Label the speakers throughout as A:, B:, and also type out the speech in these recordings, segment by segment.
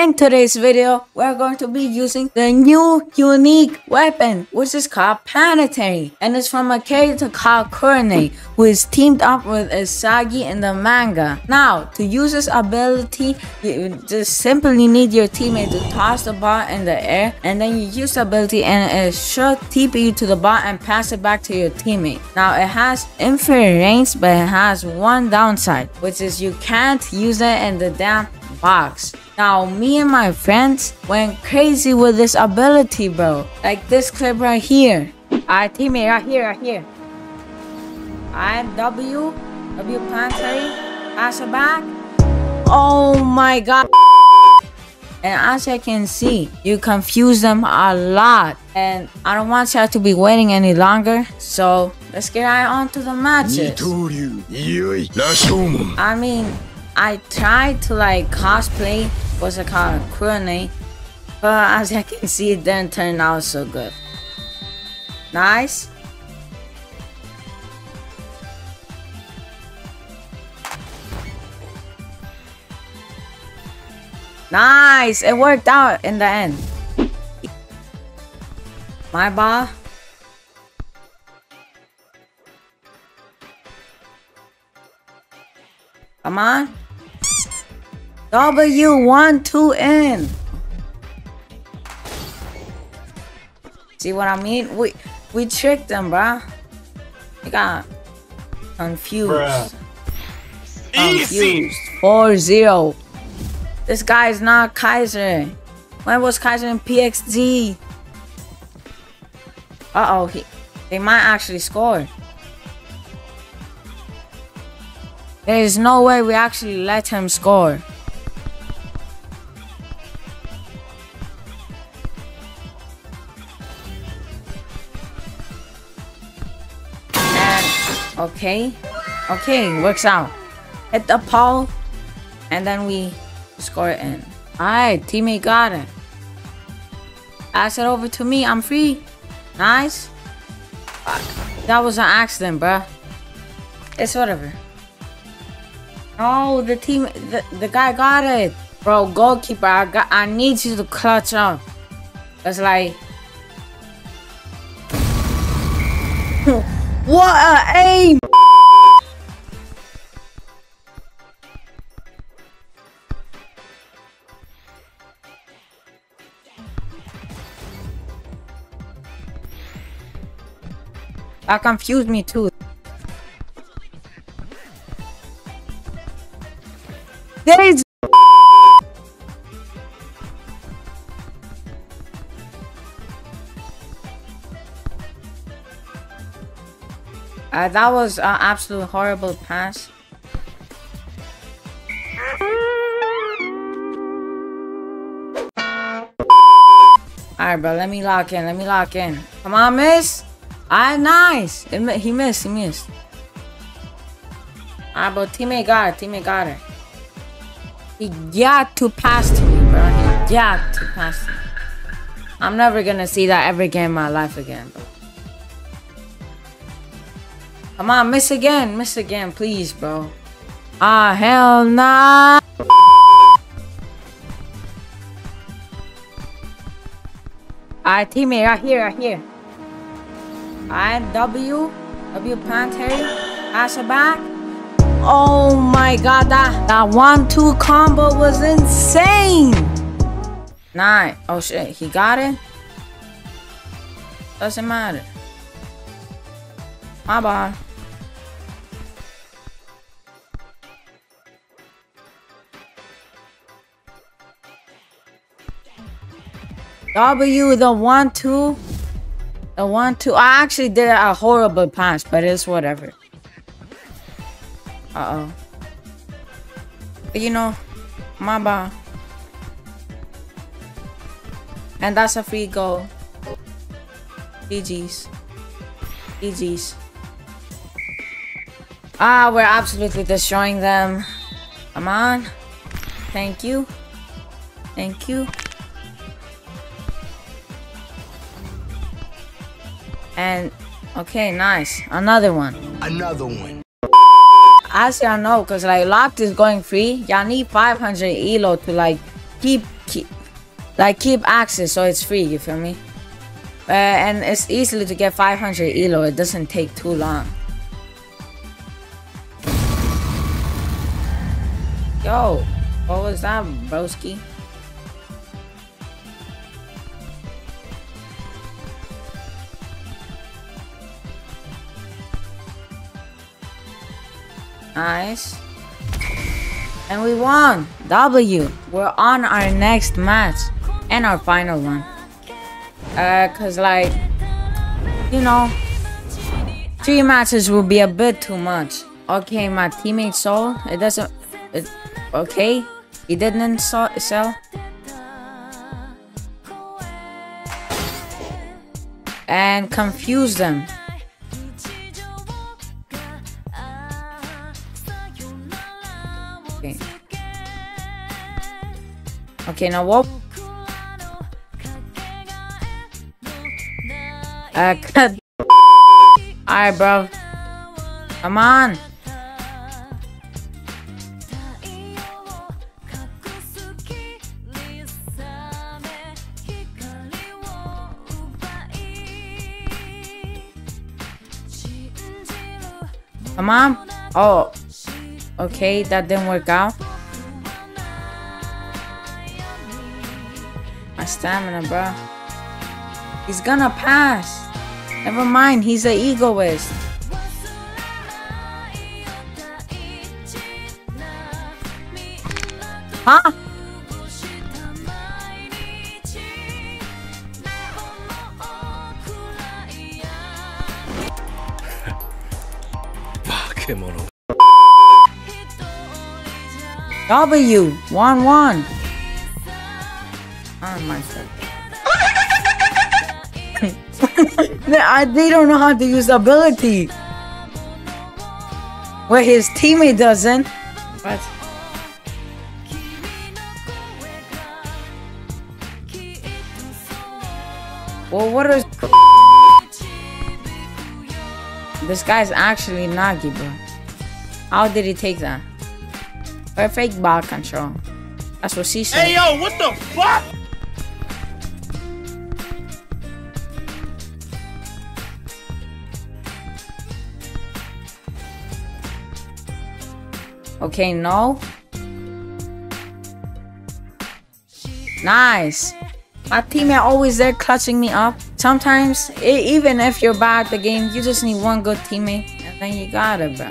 A: In today's video, we're going to be using the new unique weapon, which is called Planetary, and it's from a character called who is teamed up with Isagi in the manga. Now, to use this ability, you just simply need your teammate to toss the ball in the air, and then you use the ability and it should TP you to the ball and pass it back to your teammate. Now, it has infinite range, but it has one downside, which is you can't use it in the damn box. Now, me and my friends went crazy with this ability, bro. Like this clip right here. Our teammate right here, right here. I'm W, W Planetary, back. Oh my god. And as I can see, you confuse them a lot. And I don't want y'all to be waiting any longer. So let's get right on to the matches. I mean, I tried to like cosplay what's it called, Kurona, but as I can see, it didn't turn out so good. Nice. Nice! It worked out in the end. My ball. Come on. W one two N. See what I mean? We we tricked them, bruh. We got confused.
B: Bruh.
A: Confused. 4-0. This guy is not Kaiser. When was Kaiser in PXG? Uh oh, he they might actually score. There is no way we actually let him score. Okay, okay, works out. Hit the pole, and then we score it in. Alright, teammate got it. Pass it over to me. I'm free. Nice. Uh, That was an accident, bruh. It's whatever. Oh, the team, the, the guy got it. Bro, goalkeeper, I got, I need you to clutch up. It's like. What a aim! That confused me too. There is. Uh, that was an absolute horrible pass. Alright, bro, let me lock in. Let me lock in. Come on, miss. Alright, nice. It he missed. He missed. Alright, but teammate got it. Teammate got it. He got to pass to me, bro. He got to pass to me. I'm never gonna see that ever again in my life again, bro. Come on, miss again. Miss again, please, bro. Ah, hell nah. Alright, teammate, right here, right here. Alright, W. W it back. Oh my god, that, that one-two combo was insane. Nine. Oh shit, he got it? Doesn't matter. My bad. W, the one, two. The one, two. I actually did a horrible pass, but it's whatever. Uh oh. But you know, my bad. And that's a free goal. GG's. GG's. Ah, we're absolutely destroying them. Come on. Thank you. Thank you. And okay, nice. Another one.
B: Another one.
A: As y'all know, cause like locked is going free. Y'all need 500 elo to like keep keep like keep access so it's free. You feel me? Uh, and it's easily to get 500 elo. It doesn't take too long. Yo, what was that, broski? Nice. And we won! W! We're on our next match. And our final one. Uh, cause like, you know, three matches will be a bit too much. Okay, my teammate sold. It doesn't, it, okay, he didn't sell. And confuse them. Now what? Uh, cut. Alright, bro. Come on. Come on. Oh. Okay, that didn't work out. My stamina, bro. He's gonna pass. Never mind, he's an egoist. Huh? W, 1 1. I'm myself. they don't know how to use the ability. Well, his teammate doesn't. What? Well, what is... This guy's actually Nagi, bro. How did he take that? Perfect ball control. That's what she said.
B: Hey, yo, what the fuck?
A: Okay, no. Nice. My teammate always there clutching me up. Sometimes, e even if you're bad at the game, you just need one good teammate, and then you got it, bro.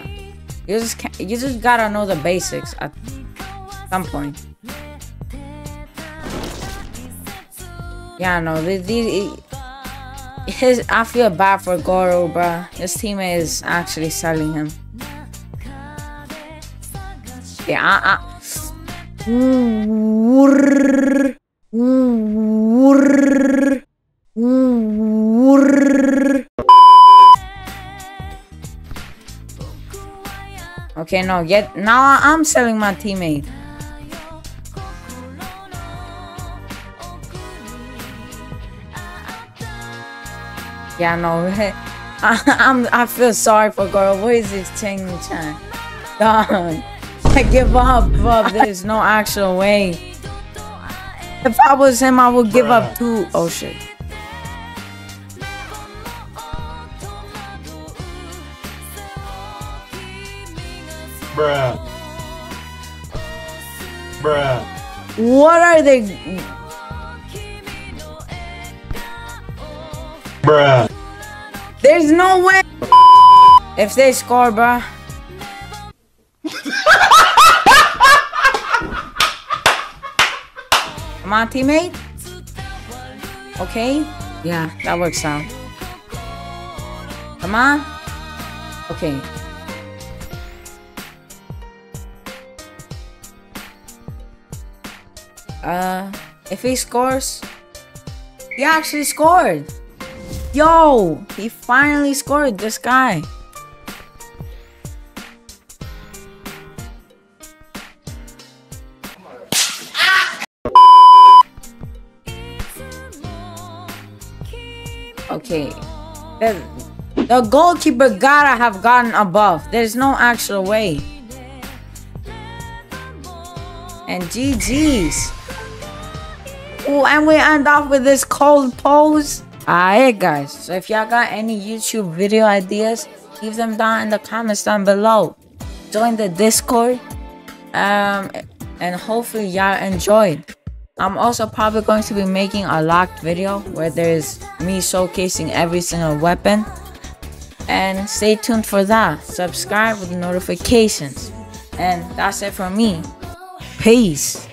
A: You just can't, you just gotta know the basics at some point. Yeah, no, these, these his I feel bad for Goro, bro. His teammate is actually selling him. Yeah, I, I Okay, no, yet now I'm selling my teammate. Yeah, no, I, I'm I feel sorry for girl. What is this Cheng Chan? Dog, I give up, bro. There's no actual way. If I was him, I would give up too. Oh shit.
B: Bruh. Bruh.
A: What are they?
B: Bruh.
A: There's no way. If they score, bruh. Come on, teammate. Okay. Yeah, that works out. Come on. Okay. Uh, if he scores, he actually scored. Yo, he finally scored. This guy. The, goalkeeper gotta have gotten above. There's no actual way. And GG's. Ooh, and we end off with this cold pose. Alright guys, so if y'all got any YouTube video ideas, leave them down in the comments down below. Join the Discord. Um and hopefully y'all enjoyed. I'm also probably going to be making a locked video where there's me showcasing every single weapon. And stay tuned for that. Subscribe with notifications. And that's it from me. Peace.